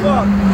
fuck.